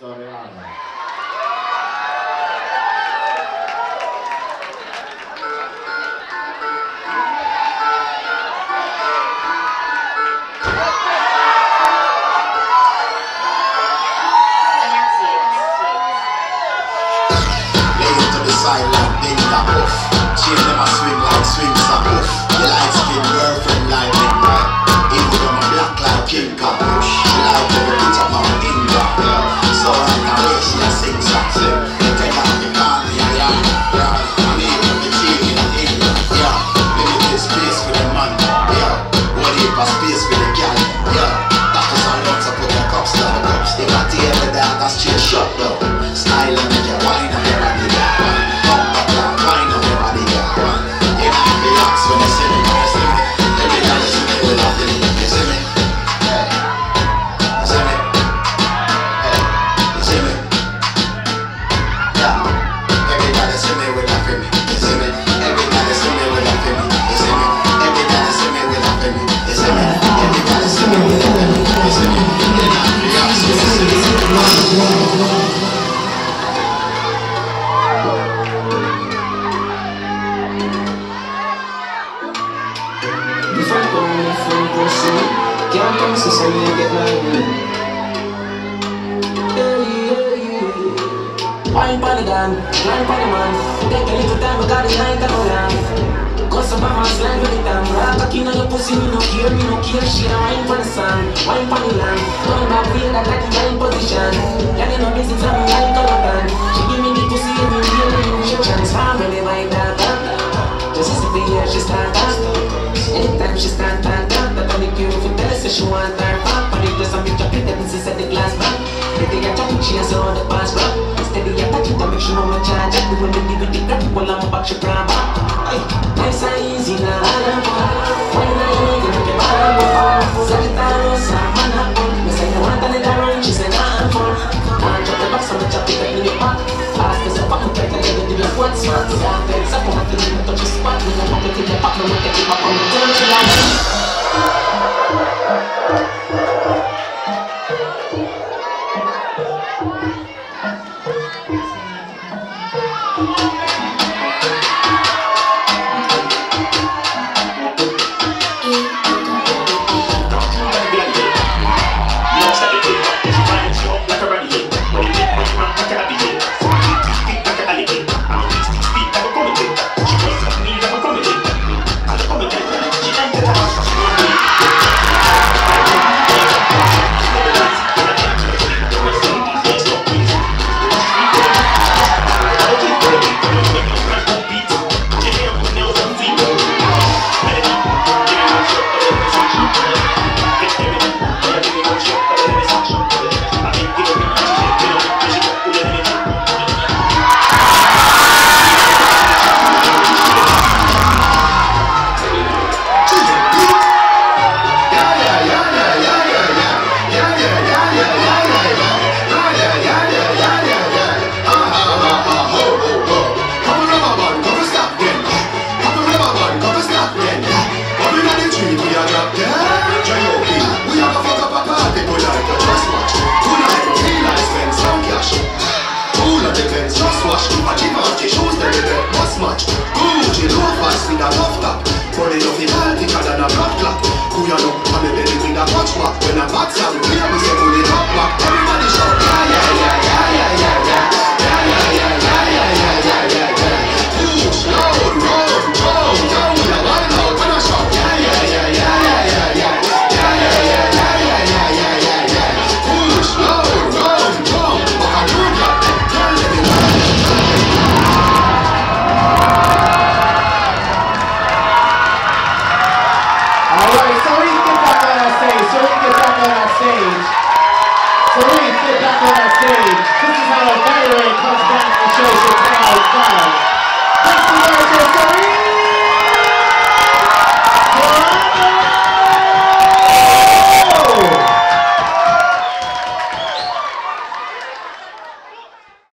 Zorano. Side like them swing like swings that. The light skin girl. Down down Sicily and get married I ain't by the dime, I ain't by the man Take a little time, I got it, I ain't a no Cause I'm by my slime with the time Rock a key, now your pussy, me no care, me no care She I ain't for the sun, I ain't for the land Don't about weird, I got the dying position Yeah, they know this is their Colorado Fire comes back and shows the crowd proud. That's the American